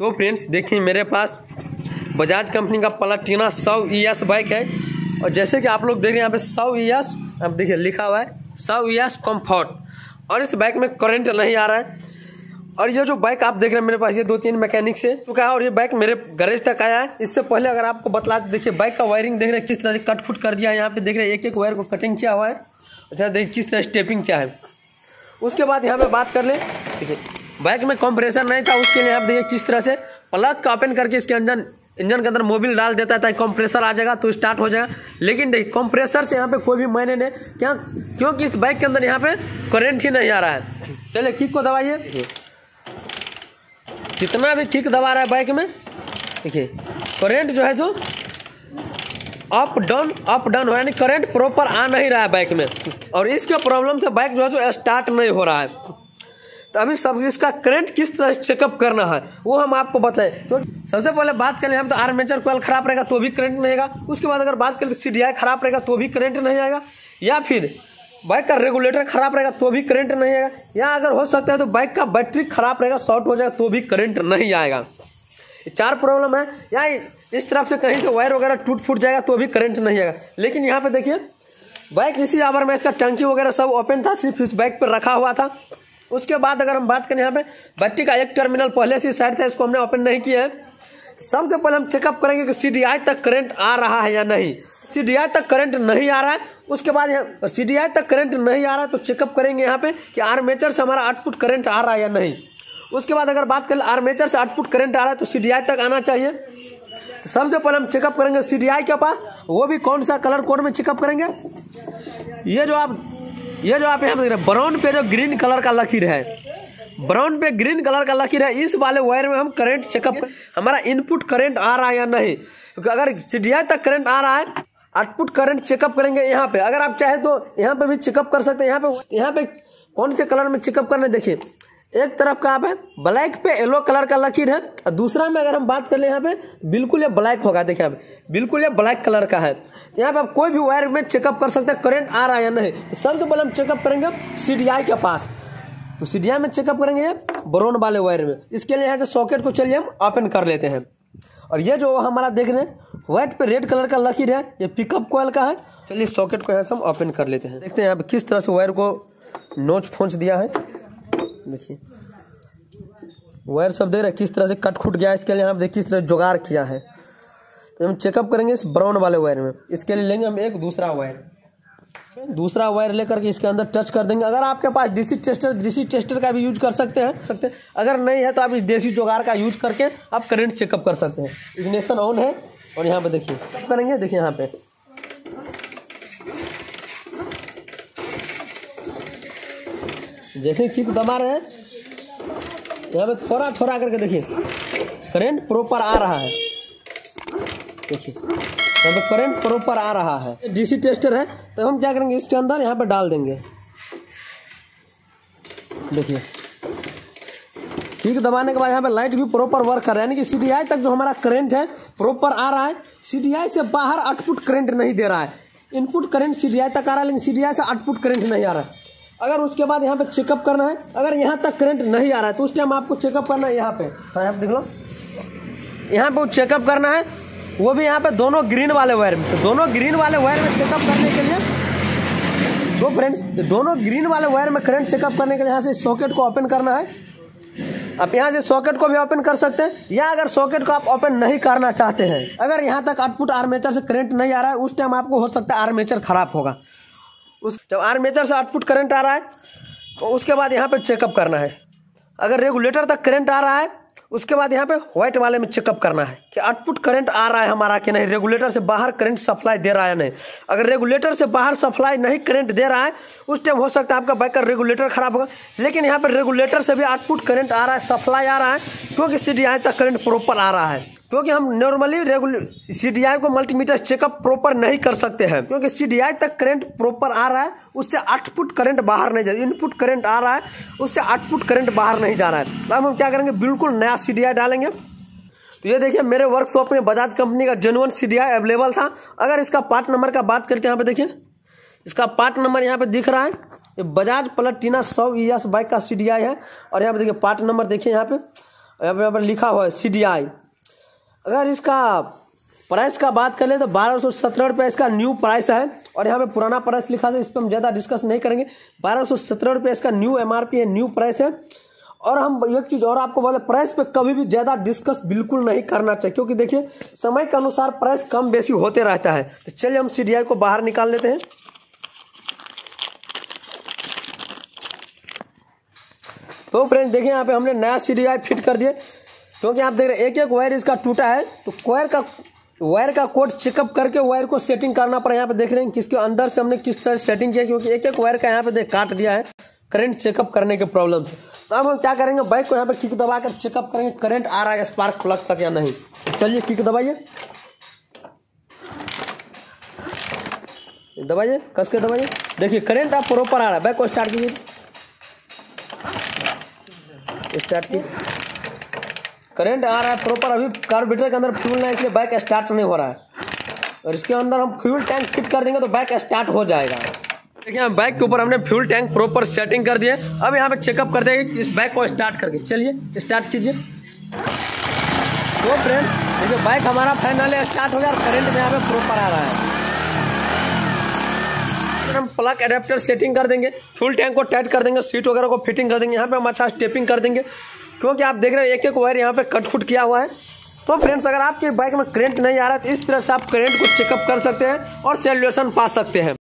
तो फ्रेंड्स, देखिए मेरे पास बजाज कंपनी का प्लाटीना सौ ई एस बाइक है। और जैसे कि आप लोग देख रहे हैं, यहाँ पे सौ ई एस अब देखिए लिखा हुआ है, सौ ई एस कंफर्ट। और इस बाइक में करंट नहीं आ रहा है। और ये जो बाइक आप देख रहे हैं मेरे पास, ये दो तीन मैकेनिक से चुका है, और ये बाइक मेरे गैरेज तक आया है। इससे पहले अगर आपको बतला देखिए बाइक का वायरिंग देख रहे हैं, किस तरह से कट फुट कर दिया है, यहाँ पे देख रहे हैं एक एक वायर को कटिंग किया हुआ है। अच्छा देखिए किस तरह स्टेपिंग क्या है। उसके बाद यहाँ पे बात कर ले, देखिए। बाइक में कंप्रेसर नहीं था, उसके लिए आप देखिए किस तरह से प्लग का ओपन करके इसके अंदर इंजन के अंदर मोबिल डाल देता है ताकि कंप्रेसर आ जाएगा तो स्टार्ट हो जाएगा। लेकिन देखिए कंप्रेसर से यहाँ पे कोई भी मायने नहीं क्या, क्योंकि इस बाइक के अंदर यहाँ पे करंट ही नहीं आ रहा है। चलिए किक को दबाइए। कितना भी किक दबा रहा है बाइक में, देखिए करंट जो है जो अप डाउन अप डाउन हो यानी करंट प्रॉपर आ नहीं रहा है बाइक में। और इसके प्रॉब्लम से बाइक जो है जो स्टार्ट नहीं हो रहा है। तो अभी सब इसका करंट किस तरह चेकअप करना है, वो हम आपको बताएँ। तो सबसे पहले बात करें हम तो आर्मेचर कोयल खराब रहेगा तो भी करंट नहीं आएगा। उसके बाद अगर बात करें तो सी खराब रहेगा तो भी करंट नहीं आएगा। या फिर बाइक का रेगुलेटर खराब रहेगा तो भी करंट नहीं आएगा। या अगर हो सकता है तो बाइक का बैटरी खराब रहेगा शॉर्ट हो जाएगा तो भी करंट नहीं आएगा। चार प्रॉब्लम है। या इस तरफ़ से कहीं से वायर वगैरह टूट फूट जाएगा तो भी करंट नहीं आएगा। लेकिन यहाँ पे देखिए बाइक इसी आवर में इसका टंकी वगैरह सब ओपन था, सिर्फ़ इस बाइक पर रखा हुआ था। उसके बाद अगर हम बात करें यहाँ पे बैटरी का एक टर्मिनल पहले से साइड था, इसको हमने ओपन नहीं किया है। सबसे पहले हम चेकअप करेंगे कि सीडीआई तक करंट आ रहा है या नहीं। सीडीआई तक करंट नहीं आ रहा है, उसके बाद यहाँ सी तक करंट नहीं आ रहा है तो चेकअप करेंगे यहाँ पे कि आर्मेचर से हमारा आउटपुट करंट आ रहा है या नहीं। उसके बाद अगर बात करें आर्मेचर से आउटपुट करंट आ रहा है तो सीडीआई तक आना चाहिए। सबसे पहले हम चेकअप करेंगे सी के पास, वो भी कौन सा कलर कोड में चेकअप करेंगे? ये जो आप ये जो आप यहाँ देख रहे हैं ब्राउन पे जो ग्रीन कलर का लकीर है ब्राउन पे ग्रीन कलर का लकीर है, इस वाले वायर में हम करंट चेकअप हमारा इनपुट करंट आ रहा है या नहीं? क्योंकि अगर सीडीआई तक करंट आ रहा है आउटपुट करंट चेकअप करेंगे यहाँ पे। अगर आप चाहे तो यहाँ पे भी चेकअप कर सकते हैं। यहाँ पे यहाँ पे कौन से कलर में चेकअप करना देखिए एक तरफ़ का आप है ब्लैक पे येलो कलर का लकीर है, और दूसरा में अगर हम बात कर ले यहाँ पे, बिल्कुल ये ब्लैक होगा, देखिए आप, बिल्कुल ये ब्लैक कलर का है। तो यहाँ पे आप कोई भी वायर में चेकअप कर सकते हैं करंट आ रहा है या नहीं। तो सबसे पहले हम चेकअप करेंगे सीडीआई के पास। तो सीडीआई में चेकअप करेंगे ब्रोन वाले वायर में। इसके लिए यहाँ से सॉकेट को चलिए हम ओपन कर लेते हैं। और ये जो हमारा देख रहे हैं व्हाइट पे रेड कलर का लकीर है, ये पिकअप कोयल का है। चलिए सॉकेट को यहाँ से हम ओपन कर लेते हैं। देखते हैं यहाँ किस तरह से वायर को नोच फोच दिया है। देखिए। वायर सब देख रहे किस तरह से कट खुट गया इसके लिए हम देखिए किस तरह जुगाड़ किया है। तो हम चेकअप करेंगे इस ब्राउन वाले वायर में। इसके लिए लेंगे हम एक दूसरा वायर दूसरा वायर लेकर के इसके अंदर टच कर देंगे। अगर आपके पास डीसी टेस्टर डीसी टेस्टर का भी यूज़ कर सकते हैं सकते हैं। अगर नहीं है तो आप इस देसी जुगाड़ का यूज़ करके आप करंट चेकअप कर सकते हैं। इग्निशन ऑन है, और यहाँ पे देखिए। करेंगे, देखिए यहाँ पे। जैसे किक दबा रहे हैं, यहाँ पे थोड़ा थोड़ा करके देखिए। करंट प्रॉपर आ रहा है। देखिए, यहाँ पे करंट प्रॉपर आ रहा है। डीसी टेस्टर है तो हम क्या करेंगे, इसके अंदर यहाँ पे डाल देंगे। देखिए। ठीक, दबाने के बाद यहाँ पे लाइट भी प्रॉपर वर्क कर रहा है, यानी कि सी तक जो हमारा करंट है प्रॉपर आ रहा है। सी से बाहर आउटपुट करंट नहीं दे रहा है। इनपुट करंट सी तक आ रहा है, लेकिन सी से आउटपुट करंट नहीं आ रहा है। अगर उसके बाद यहाँ पे चेकअप करना है, अगर यहाँ तक करंट नहीं आ रहा है तो उस टाइम आपको चेकअप करना है यहाँ पे। हाँ यहाँ पे देख लो। यहाँ पे चेकअप करना है, वो भी यहाँ पे दोनों ग्रीन वाले वायर में। तो दोनों ग्रीन वाले वायर में चेकअप करने के लिए तो फ्रेंड्स दोनों ग्रीन वाले वायर में करंट चेकअप करने के लिए यहाँ से सॉकेट को ओपन करना है। आप यहाँ से सॉकेट को भी ओपन कर सकते हैं, या अगर सॉकेट को आप ओपन नहीं करना चाहते हैं, अगर यहाँ तक आउटपुट आर्मेचर से करंट नहीं आ रहा है, उस टाइम आपको हो सकता है आर्मेचर खराब होगा। उस जब आर्मेचर से आउटपुट करंट आ रहा है तो उसके बाद यहाँ पे चेकअप करना है। अगर रेगुलेटर तक करंट आ रहा है, उसके बाद यहाँ पे व्हाइट वाले में चेकअप करना है कि आउटपुट करंट आ रहा है हमारा कि नहीं। रेगुलेटर से बाहर करंट सप्लाई दे रहा है नहीं। अगर रेगुलेटर से बाहर सप्लाई नहीं करंट दे रहा है, उस टाइम हो सकता है आपका बाइक का रेगुलेटर खराब होगा। लेकिन यहाँ पर रेगुलेटर से भी आउटपुट करंट आ रहा है सप्लाई आ रहा है, क्योंकि सी तक करंट प्रॉपर आ रहा है। क्योंकि हम नॉर्मली रेगुलर सी को मल्टीमीटर चेकअप प्रॉपर नहीं कर सकते हैं। क्योंकि सीडीआई तक करंट प्रॉपर आ रहा है, उससे आउटपुट करंट बाहर नहीं जा रहा इनपुट करंट आ रहा है, उससे आउटपुट करंट बाहर नहीं जा रहा है। अब हम क्या करेंगे? बिल्कुल नया सीडीआई डालेंगे। तो ये देखिए, मेरे वर्कशॉप में बजाज कंपनी का जेनुअन सी अवेलेबल था। अगर इसका पार्ट नंबर का बात करके यहाँ पे देखिए। इसका पार्ट नंबर यहाँ पे दिख रहा है। ये बजाज प्लटीना सौ ई बाइक का सीडीआई है। और यहाँ पे देखिए पार्ट नंबर देखिए यहाँ पे। यहाँ पे यहाँ पर लिखा हुआ है सीडीआई अगर इसका प्राइस का बात कर ले तो बारह सौ सत्रह रुपये इसका न्यू प्राइस है और यहाँ पे पुराना प्राइस लिखा था, इस पर हम ज़्यादा डिस्कस नहीं करेंगे। बारह सौ सत्रह रुपये इसका न्यू एमआरपी है न्यू प्राइस है। और हम एक चीज़ और आपको बोले प्राइस पे कभी भी ज़्यादा डिस्कस बिल्कुल नहीं करना चाहिए, क्योंकि देखिए, समय के अनुसार प्राइस कम बेसी होते रहता है। तो चलिए हम सीडीआई को बाहर निकाल लेते हैं। तो फ्रेंड देखिए यहाँ पे हमने नया सीडीआई फिट कर दिए क्योंकि आप देख रहे हैं, एक एक वायर इसका टूटा है तो वायर का वायर का कोड चेकअप करके वायर को सेटिंग करना पड़ा। यहाँ पे देख रहे हैं किसके अंदर से हमने किस तरह सेटिंग किया, क्योंकि एक एक वायर का यहाँ पे देख काट दिया है करंट चेकअप करने के प्रॉब्लम से तो अब हम क्या करेंगे बाइक को यहाँ पे किक दबा कर चेकअप करेंगे करंट आ रहा है स्पार्क प्लग तक या नहीं। चलिए किक दबाइए। दबाइए, कस के दबाइए। देखिए करंट आप प्रॉपर आ रहा है। बाइक को स्टार्ट कीजिए। स्टार्ट कीजिए। करंट आ रहा है प्रॉपर अभी कार्बोरेटर के अंदर फ्यूल नहीं इसलिए बाइक स्टार्ट नहीं हो रहा है। और इसके अंदर हम फ्यूल टैंक फिट कर देंगे तो बाइक स्टार्ट हो जाएगा। देखिए बाइक के ऊपर हमने फ्यूल टैंक प्रॉपर सेटिंग कर दिया। अब यहाँ पे चेकअप कर देंगे इस बाइक को स्टार्ट करके। चलिए स्टार्ट कीजिए। तो फ्रेंड देखिए बाइक हमारा फाइनल स्टार्ट हो गया करंट में यहाँ पे प्रॉपर आ रहा है। हम प्लग एडेप्टर सेटिंग कर देंगे फुल टैंक को टाइट कर देंगे सीट वगैरह को फिटिंग कर देंगे, यहाँ पे हम अच्छा स्टेपिंग कर देंगे। क्योंकि आप देख रहे हैं एक एक वायर यहाँ पे कट फुट किया हुआ है। तो फ्रेंड्स अगर आपके बाइक में करंट नहीं आ रहा है तो इस तरह से आप करंट को चेकअप कर सकते हैं और सेल्यूशन पा सकते हैं।